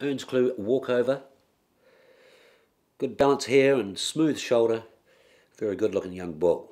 Earnscleugh walkover. Good balance here and smooth shoulder. Very good looking young bull.